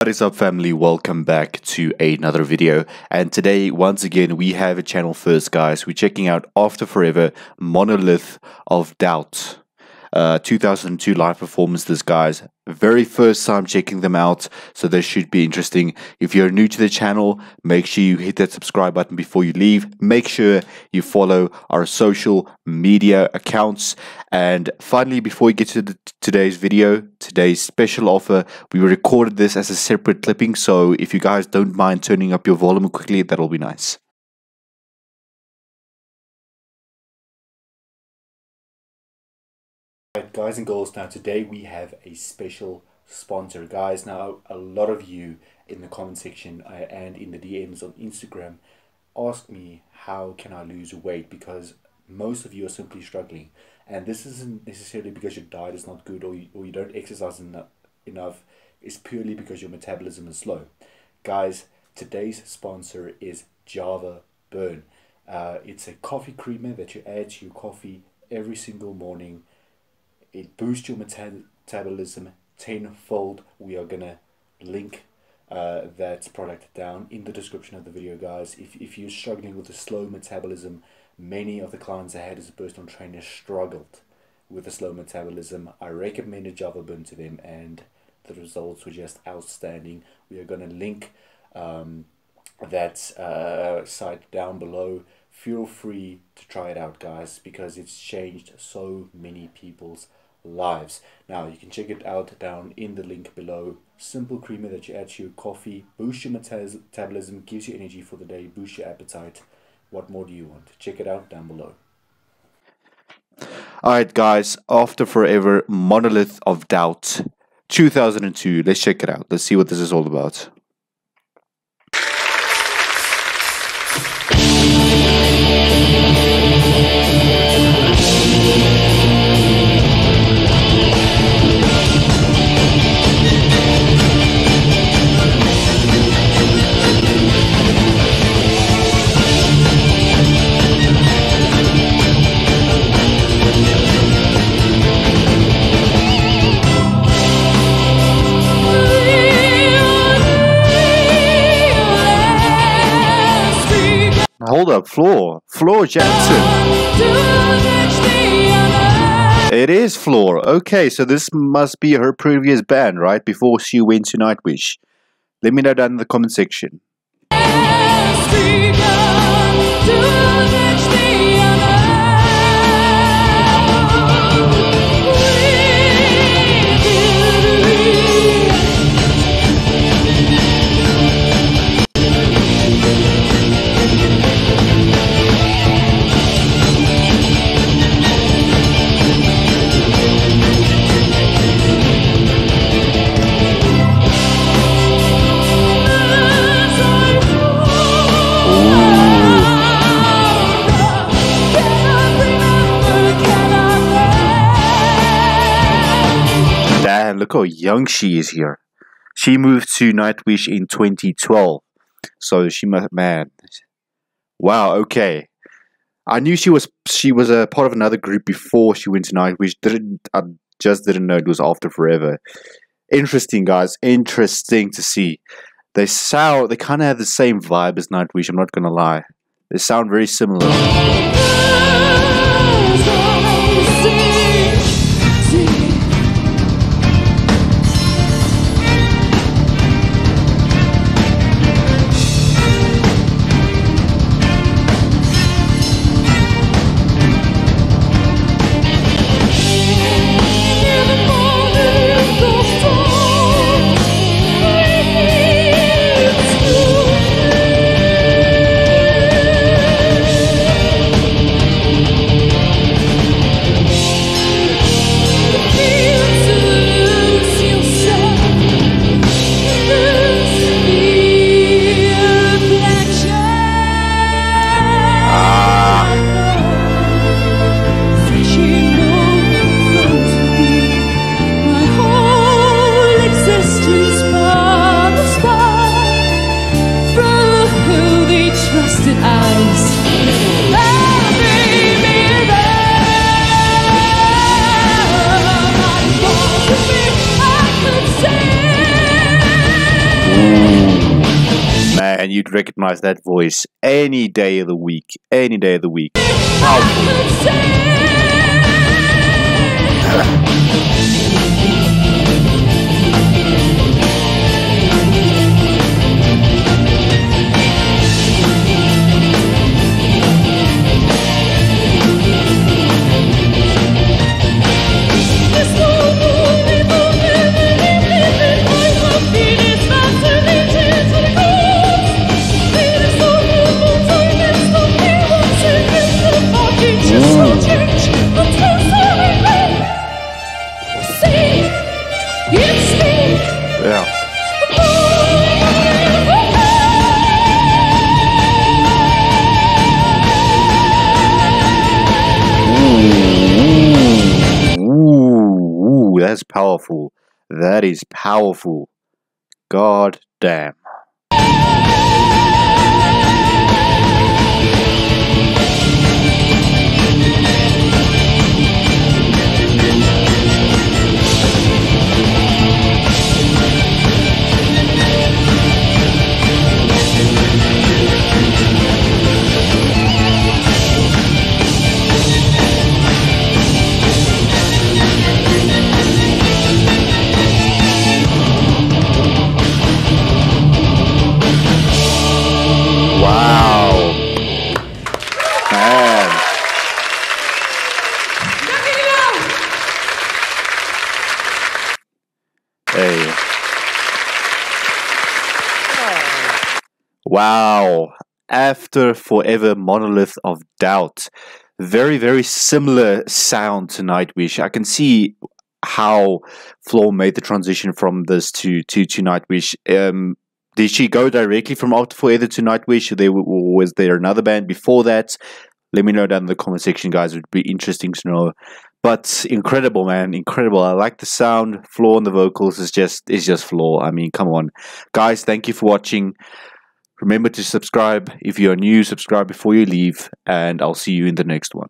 What is up family, welcome back to another video. And today once again we have a channel first guys, we're checking out After Forever Monolith of Doubt uh, 2002 live performances, guys. Very first time checking them out, so this should be interesting. If you're new to the channel, make sure you hit that subscribe button before you leave. Make sure you follow our social media accounts. And finally, before we get to the, today's video, today's special offer, we recorded this as a separate clipping, so if you guys don't mind turning up your volume quickly, that'll be nice. Guys and girls, now today we have a special sponsor. Guys, now a lot of you in the comment section uh, and in the DMs on Instagram ask me how can I lose weight because most of you are simply struggling. And this isn't necessarily because your diet is not good or you, or you don't exercise enough, enough. It's purely because your metabolism is slow. Guys, today's sponsor is Java Burn. Uh, it's a coffee creamer that you add to your coffee every single morning it boosts your metabolism tenfold. We are gonna link uh, that product down in the description of the video, guys. If if you're struggling with a slow metabolism, many of the clients I had as a personal trainer struggled with a slow metabolism. I recommended Java Burn to them, and the results were just outstanding. We are gonna link um, that uh, site down below feel free to try it out guys because it's changed so many people's lives. Now you can check it out down in the link below. Simple creamer that you add to your coffee, boosts your metabolism, gives you energy for the day, boosts your appetite. What more do you want? Check it out down below. Alright guys, After Forever Monolith of Doubt 2002. Let's check it out. Let's see what this is all about. Hold up, Floor. Floor Jansen. It is Floor. Okay, so this must be her previous band, right? Before she went to Nightwish. Let me know down in the comment section. Look how young she is here. She moved to Nightwish in 2012. So she must, man. Wow, okay. I knew she was she was a part of another group before she went to Nightwish. Didn't I just didn't know it was After Forever. Interesting, guys. Interesting to see. They sound they kind of have the same vibe as Nightwish. I'm not gonna lie. They sound very similar. Man, you'd recognize that voice any day of the week. Any day of the week. That's powerful. That is powerful. God damn. Wow. After Forever Monolith of Doubt. Very, very similar sound to Nightwish. I can see how Floor made the transition from this to to, to Nightwish. Um, did she go directly from After Forever to Nightwish? Or was there another band before that? Let me know down in the comment section, guys. It would be interesting to know. But incredible, man, incredible. I like the sound. Floor on the vocals is just is just Flaw. I mean, come on, guys. Thank you for watching. Remember to subscribe if you are new. Subscribe before you leave, and I'll see you in the next one.